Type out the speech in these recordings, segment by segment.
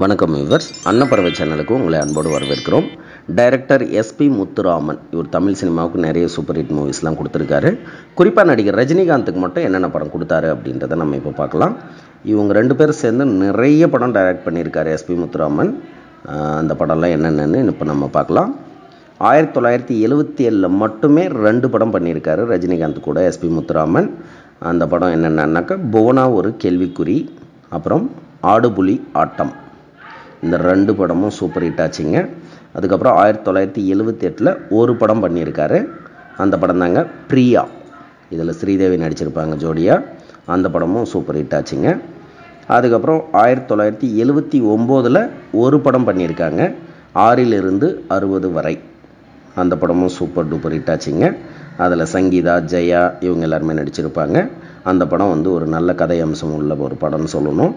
வணக்கம் விவர்ஸ் அன்னப்பறவை சேனலுக்கு உங்களை அன்போடு வரவேற்கிறோம். டைரக்டர் எஸ்பி முத்துராமன் இவர் தமிழ் சினிமாவுக்கு நிறைய சூப்பர் ஹிட் மூவிஸ்லாம் கொடுத்துருக்காரு. குறிப்பாக நடிகர் ரஜினிகாந்துக்கு மட்டும் என்னென்ன படம் கொடுத்தாரு அப்படின்றத நம்ம இப்போ பார்க்கலாம். இவங்க ரெண்டு பேரும் சேர்ந்து நிறைய படம் டைரக்ட் பண்ணியிருக்காரு எஸ்பி முத்துராமன். அந்த படம்லாம் என்னென்னு இப்போ நம்ம பார்க்கலாம். ஆயிரத்தி தொள்ளாயிரத்தி எழுவத்தி ஏழில் மட்டுமே ரெண்டு படம் பண்ணியிருக்காரு ரஜினிகாந்த் கூட எஸ்பி முத்துராமன். அந்த படம் என்னென்னாக்கா புவனா ஒரு கேள்விக்குறி அப்புறம் ஆடுபுலி ஆட்டம். இந்த ரெண்டு படமும் சூப்பர் ஹிட் ஆச்சுங்க. அதுக்கப்புறம் ஆயிரத்தி தொள்ளாயிரத்தி எழுவத்தி எட்டில் ஒரு படம் பண்ணியிருக்காரு. அந்த படம் தாங்க பிரியா. இதில் ஸ்ரீதேவி நடிச்சிருப்பாங்க ஜோடியா. அந்த படமும் சூப்பர் ஹிட் ஆச்சுங்க. அதுக்கப்புறம் ஆயிரத்தி தொள்ளாயிரத்தி எழுவத்தி ஒம்போதில் ஒரு படம் பண்ணியிருக்காங்க. ஆறிலிருந்து அறுபது வரை. அந்த படமும் சூப்பர் டூப்பர் ஹிட் ஆச்சுங்க. அதில் சங்கீதா ஜெயா இவங்க எல்லாருமே நடிச்சிருப்பாங்க. அந்த படம் வந்து ஒரு நல்ல கதை அம்சம் உள்ள ஒரு படம்னு சொல்லணும்.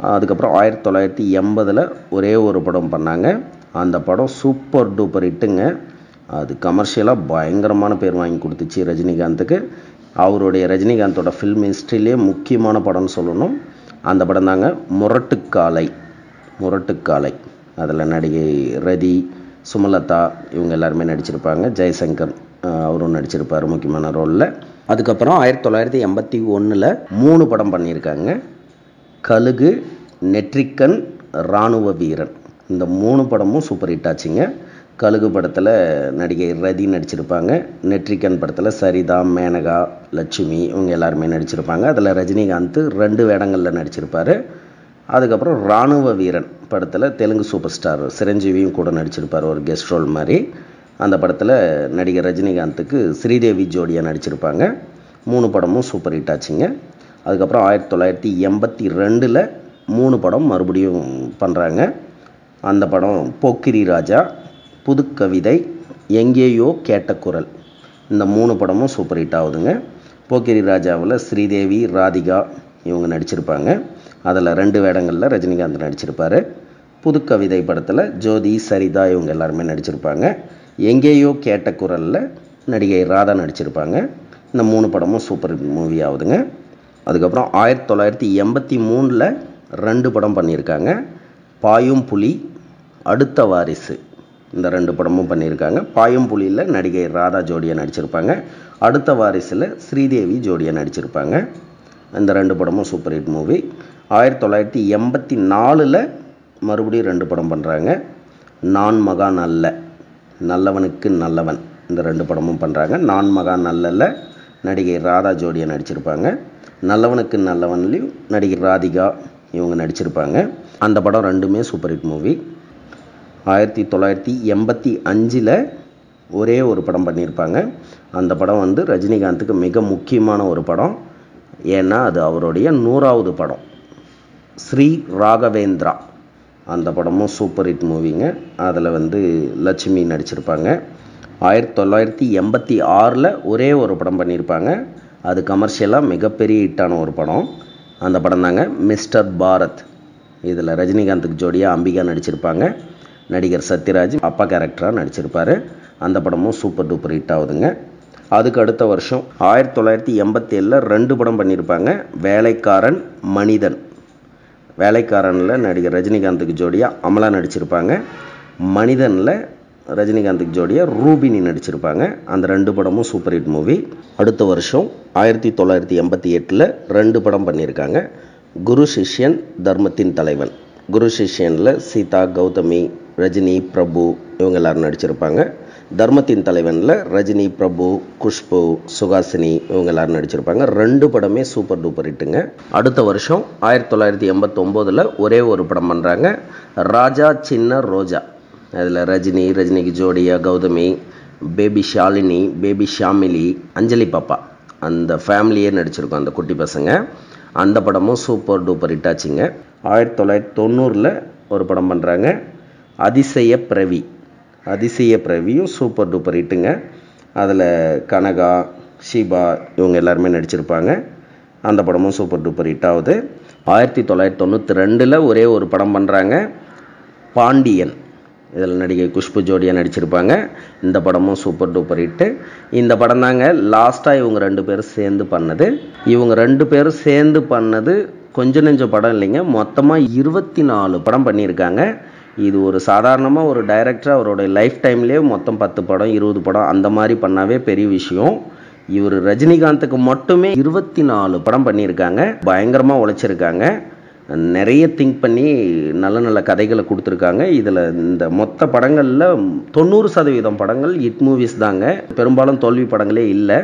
அதுக்கப்புறம் ஆயிரத்தி தொள்ளாயிரத்தி எண்பதில் ஒரே ஒரு படம் பண்ணாங்க. அந்த படம் சூப்பர் டூப்பர் ஹிட்டுங்க அது கமர்ஷியலாக பயங்கரமான பேர் வாங்கி கொடுத்துச்சு ரஜினிகாந்துக்கு. அவருடைய ரஜினிகாந்தோட ஃபில்ம் ஹிஸ்ட்ரியிலே முக்கியமான படம்னு சொல்லணும். அந்த படம் தாங்க முரட்டுக்காலை. முரட்டுக்காலை. அதில் நடிகை ரதி சுமலதா இவங்க எல்லாருமே நடிச்சிருப்பாங்க. ஜெய்சங்கர் அவரும் நடிச்சிருப்பார் முக்கியமான ரோலில் அதுக்கப்புறம் ஆயிரத்தி தொள்ளாயிரத்தி எண்பத்தி ஒன்றில் மூணு படம் பண்ணியிருக்காங்க. கழுகு நெற்றிக்கன் இராணுவ வீரன். இந்த மூணு படமும் சூப்பர் ஹிட் ஆச்சுங்க. கழுகு படத்தில் நடிகை ரதி நடிச்சிருப்பாங்க. நெற்றிக்கன் படத்தில் சரிதா மேனகா லட்சுமி இவங்க எல்லாருமே நடிச்சிருப்பாங்க. அதில் ரஜினிகாந்த் ரெண்டு வேடங்களில் நடிச்சிருப்பார். அதுக்கப்புறம் இராணுவ வீரன் படத்தில் தெலுங்கு சூப்பர் ஸ்டார் சிரஞ்சீவியும் கூட நடிச்சிருப்பார் ஒரு கெஸ்ட் ரோல் மாதிரி. அந்த படத்தில் நடிகர் ரஜினிகாந்துக்கு ஸ்ரீதேவி ஜோடியாக நடிச்சிருப்பாங்க. மூணு படமும் சூப்பர் ஹிட் ஆச்சுங்க. அதுக்கப்புறம் ஆயிரத்தி தொள்ளாயிரத்தி எண்பத்தி ரெண்டில் மூணு படம் மறுபடியும் பண்ணுறாங்க அந்த படம் போக்கிரி ராஜா புதுக்கவிதை எங்கேயோ கேட்ட குரல். இந்த மூணு படமும் சூப்பர் ஹிட் ஆகுதுங்க. போக்கிரி ராஜாவில் ஸ்ரீதேவி ராதிகா இவங்க நடிச்சிருப்பாங்க. அதில் ரெண்டு வேடங்களில் ரஜினிகாந்த் நடிச்சிருப்பார். புதுக்கவிதை படத்தில் ஜோதி சரிதா இவங்க எல்லாருமே நடிச்சிருப்பாங்க. எங்கேயோ கேட்ட குரலில் நடிகை ராதா நடிச்சிருப்பாங்க. இந்த மூணு படமும் சூப்பர் மூவி ஆகுதுங்க. அதுக்கப்புறம் ஆயிரத்தி தொள்ளாயிரத்தி எண்பத்தி மூணில் ரெண்டு படம் பண்ணியிருக்காங்க. பாயும் புலி அடுத்த வாரிசு. இந்த ரெண்டு படமும் பண்ணியிருக்காங்க. பாயும் புலியில் நடிகை ராதா ஜோடியாக நடிச்சிருப்பாங்க. அடுத்த வாரிசில் ஸ்ரீதேவி ஜோடியாக நடிச்சிருப்பாங்க. இந்த ரெண்டு படமும் சூப்பர் ஹிட் மூவி. ஆயிரத்தி தொள்ளாயிரத்தி எண்பத்தி நாலில் மறுபடியும் ரெண்டு படம் பண்ணுறாங்க நான் மகா நல்ல நல்லவனுக்கு நல்லவன். இந்த ரெண்டு படமும் பண்ணுறாங்க நான் மகா நல்லல நடிகை ராதா ஜோடியாக நடிச்சிருப்பாங்க. நல்லவனுக்கு நல்லவன்லேயும் நடிகர் ராதிகா இவங்க நடிச்சிருப்பாங்க. அந்த படம் ரெண்டுமே சூப்பர் ஹிட் மூவி. ஆயிரத்தி தொள்ளாயிரத்தி எண்பத்தி அஞ்சில் ஒரே ஒரு படம் பண்ணியிருப்பாங்க. அந்த படம் வந்து ரஜினிகாந்துக்கு மிக முக்கியமான ஒரு படம். ஏன்னா அது அவருடைய நூறாவது படம். ஸ்ரீ ராகவேந்திரா. அந்த படமும் சூப்பர் ஹிட் மூவிங்க. அதில் வந்து லட்சுமி நடிச்சிருப்பாங்க. ஆயிரத்தி தொள்ளாயிரத்தி எண்பத்தி ஆறில் ஒரே ஒரு படம் பண்ணியிருப்பாங்க. அது கமர்ஷியலாக மிகப்பெரிய ஹிட்டான ஒரு படம். அந்த படம் தாங்க மிஸ்டர் பாரத். இதில் ரஜினிகாந்துக்கு ஜோடியாக அம்பிகா நடிச்சிருப்பாங்க. நடிகர் சத்யராஜ் அப்பா கேரக்டராக நடிச்சிருப்பார். அந்த படமும் சூப்பர் டூப்பர் ஹிட் ஆகுதுங்க. அதுக்கு அடுத்த வருஷம் ஆயிரத்தி தொள்ளாயிரத்தி எண்பத்தி ஏழில் ரெண்டு படம் பண்ணியிருப்பாங்க வேலைக்காரன் மனிதன். வேலைக்காரனில் நடிகர் ரஜினிகாந்துக்கு ஜோடியாக அமலா நடிச்சிருப்பாங்க. மனிதனில் ரஜினிகாந்துக்கு ஜோடியாக ரூபினி நடிச்சிருப்பாங்க. அந்த ரெண்டு படமும் சூப்பர் ஹிட் மூவி. அடுத்த வருஷம் ஆயிரத்தி தொள்ளாயிரத்தி எண்பத்தி எட்டில் ரெண்டு படம் பண்ணியிருக்காங்க. குரு சிஷ்யன் தர்மத்தின் தலைவன். குரு சிஷ்யனில் சீதா கௌதமி ரஜினி பிரபு இவங்க எல்லாரும் நடிச்சிருப்பாங்க. தர்மத்தின் தலைவனில் ரஜினி பிரபு குஷ்பு சுகாசினி இவங்க எல்லாரும் நடிச்சிருப்பாங்க. ரெண்டு படமே சூப்பர் டூப்பர் ஹிட்டுங்க. அடுத்த வருஷம் ஆயிரத்தி தொள்ளாயிரத்தி எண்பத்தொம்போதில் ஒரே ஒரு படம் பண்ணுறாங்க ராஜா சின்ன ரோஜா. அதில் ரஜினி ரஜினிக்கு ஜோடியா கௌதமி பேபி ஷாலினி பேபி ஷாமிலி அஞ்சலி பாப்பா. அந்த ஃபேமிலியே நடிச்சிருக்கோம் அந்த குட்டி பசங்க. அந்த படமும் சூப்பர் டூப்பர் ஹிட்டாச்சுங்க. ஆயிரத்தி தொள்ளாயிரத்தி தொண்ணூறில் ஒரு படம் பண்ணுறாங்க அதிசய பிரவி. அதிசய பிரவியும் சூப்பர் டூப்பர் ஹிட்டுங்க. அதில் கனகா ஷீபா இவங்க எல்லாருமே நடிச்சிருப்பாங்க. அந்த படமும் சூப்பர் டூப்பர் ஹிட் ஆகுது. ஆயிரத்தி தொள்ளாயிரத்தி தொண்ணூற்றி ரெண்டில் ஒரே ஒரு படம் பண்ணுறாங்க பாண்டியன். இதில் நடிகை குஷ்பு ஜோடியாக நடிச்சிருப்பாங்க. இந்த படமும் சூப்பர் டூப்பர் ஹிட்டு இந்த படம் தாங்க லாஸ்ட்டாக இவங்க ரெண்டு பேரும் சேர்ந்து பண்ணது. இவங்க ரெண்டு பேரும் சேர்ந்து பண்ணது கொஞ்ச நெஞ்ச படம் இல்லைங்க. மொத்தமாக இருபத்தி நாலு படம் பண்ணியிருக்காங்க. இது ஒரு சாதாரணமாக ஒரு டைரக்டர் அவரோட லைஃப் டைம்லேயே மொத்தம் பத்து படம் இருபது படம் அந்த மாதிரி பண்ணாவே பெரிய விஷயம். இவர் ரஜினிகாந்துக்கு மட்டுமே இருபத்தி நாலு படம் பண்ணியிருக்காங்க. பயங்கரமாக உழைச்சிருக்காங்க. நிறைய திங்க் பண்ணி நல்ல நல்ல கதைகளை கொடுத்துருக்காங்க. இதில் இந்த மொத்த படங்களில் தொண்ணூறு சதவீதம் படங்கள் ஹிட் மூவிஸ் தாங்க. பெரும்பாலும் தோல்வி படங்களே இல்லை.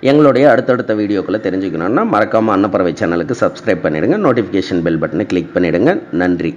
எங்களுடைய அடுத்தடுத்த வீடியோக்களை தெரிஞ்சுக்கணுன்னா மறக்காமல் அன்னப்பறவை சேனலுக்கு சப்ஸ்கிரைப் பண்ணிடுங்க. நோட்டிஃபிகேஷன் பெல் பட்டனை கிளிக் பண்ணிடுங்க. நன்றி.